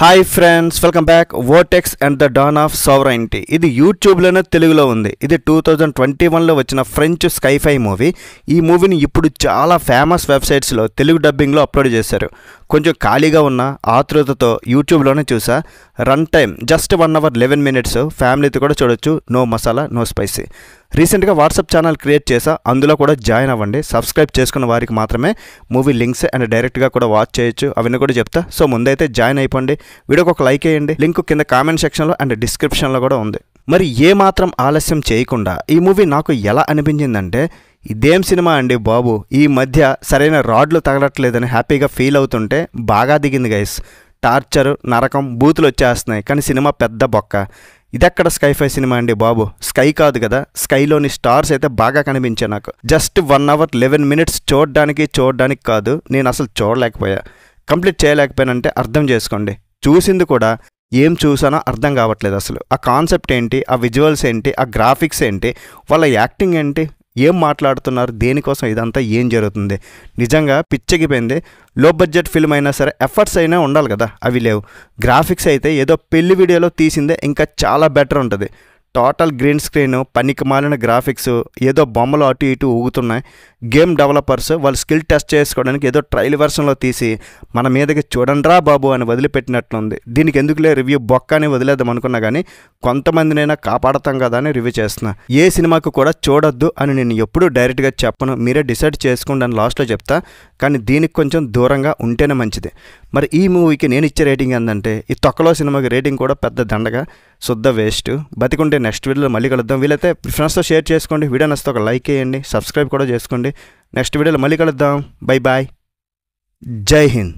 Hi friends welcome back vortex and the dawn of sovereignty ఇది యూట్యూబ్లోనే తెలుగులో ఉంది. ఇది టూ థౌజండ్ ట్వంటీ వన్లో వచ్చిన ఫ్రెంచ్ స్కైఫై మూవీ ఈ మూవీని ఇప్పుడు చాలా ఫేమస్ వెబ్సైట్స్లో తెలుగు డబ్బింగ్లో అప్లోడ్ చేశారు. కొంచెం ఖాళీగా ఉన్న ఆతృతతో యూట్యూబ్లోనే చూసా. Run time just one hour eleven minutes ఫ్యామిలీతో కూడా చూడొచ్చు. నో మసాలా నో స్పైసీ రీసెంట్గా వాట్సాప్ ఛానల్ క్రియేట్ చేసా అందులో కూడా జాయిన్ అవ్వండి. సబ్స్క్రైబ్ చేసుకున్న వారికి మాత్రమే మూవీ లింక్స్ అండ్ డైరెక్ట్గా కూడా వాచ్ చేయొచ్చు. అవన్నీ కూడా చెప్తా. సో ముందైతే జాయిన్ అయిపోండి. వీడియోకి ఒక లైక్ వేయండి. లింక్ కింద కామెంట్ సెక్షన్లో అండ్ డిస్క్రిప్షన్లో కూడా ఉంది. మరి ఏ మాత్రం ఆలస్యం చేయకుండా ఈ మూవీ నాకు ఎలా అనిపించిందంటే ఇదేం సినిమా అండి బాబు? ఈ మధ్య సరైన రాడ్లు తగలట్లేదని హ్యాపీగా ఫీల్ అవుతుంటే బాగా దిగింది గైస్ టార్చర్ నరకం బూతులు వచ్చేస్తున్నాయి. కానీ సినిమా పెద్ద బొక్క. ఇదెక్కడ స్కైఫై సినిమా అండి బాబు. స్కై కాదు కదా. స్కైలోని స్టార్స్ అయితే బాగా కనిపించాయి నాకు. Just one hour eleven minutes చూడడానికి చూడడానికి కాదు. నేను అసలు చూడలేకపోయా. కంప్లీట్ చేయలేకపోయానంటే అర్థం చేసుకోండి. చూసింది కూడా ఏం చూసానో అర్థం కావట్లేదు అసలు. ఆ కాన్సెప్ట్ ఏంటి? ఆ విజువల్స్ ఏంటి? ఆ గ్రాఫిక్స్ ఏంటి? వాళ్ళ యాక్టింగ్ ఏంటి? ఏం మాట్లాడుతున్నారు? దేనికోసం ఇదంతా ఏం జరుగుతుంది? నిజంగా పిచ్చెగిపోయింది లో బడ్జెట్ ఫిల్మ్ అయినా సరే ఎఫర్ట్స్ అయినా ఉండాలి కదా అవి లేవు. గ్రాఫిక్స్ అయితే ఏదో పెళ్ళి వీడియోలో తీసిందే ఇంకా చాలా బెటర్ ఉంటుంది. టోటల్ గ్రీన్ స్క్రీన్ పనికి మాలిన గ్రాఫిక్స్ ఏదో బొమ్మలు అటు ఇటు ఊగుతున్నాయి. గేమ్ డెవలపర్స్ వాళ్ళు స్కిల్ టెస్ట్ చేసుకోవడానికి ఏదో ట్రయల్ వెర్షన్లో తీసి మన మీదకి చూడండిరా బాబు అని వదిలిపెట్టినట్లుంది. దీనికి ఎందుకులే రివ్యూ బొక్క అని వదిలేద్దాం అనుకున్నా కానీ కొంతమందినైనా కాపాడతాం కదా అని రివ్యూ చేస్తున్నా. ఏ సినిమాకు కూడా చూడొద్దు అని నేను ఎప్పుడూ డైరెక్ట్గా చెప్పను. మీరే డిసైడ్ చేసుకోండి అని లాస్ట్లో చెప్తా. కానీ దీనికి కొంచెం దూరంగా ఉంటేనే మంచిది. మరి ఈ మూవీకి నేను ఇచ్చే రేటింగ్ ఏంటంటే ఈ తొక్కలో సినిమాకి రేటింగ్ కూడా పెద్ద దండగా శుద్ధ వేస్ట్. బతికుంటే నెక్స్ట్ వీడియోలో మళ్ళీ కలుద్దాం. వీలైతే ఫ్రెండ్స్తో షేర్ చేసుకోండి. వీడియో నచ్చితే ఒక లైక్ వేయండి సబ్స్క్రైబ్ కూడా చేసుకోండి. నెక్స్ట్ వీడియోలో మళ్ళీ కలుద్దాం. బై బాయ్ జై హింద్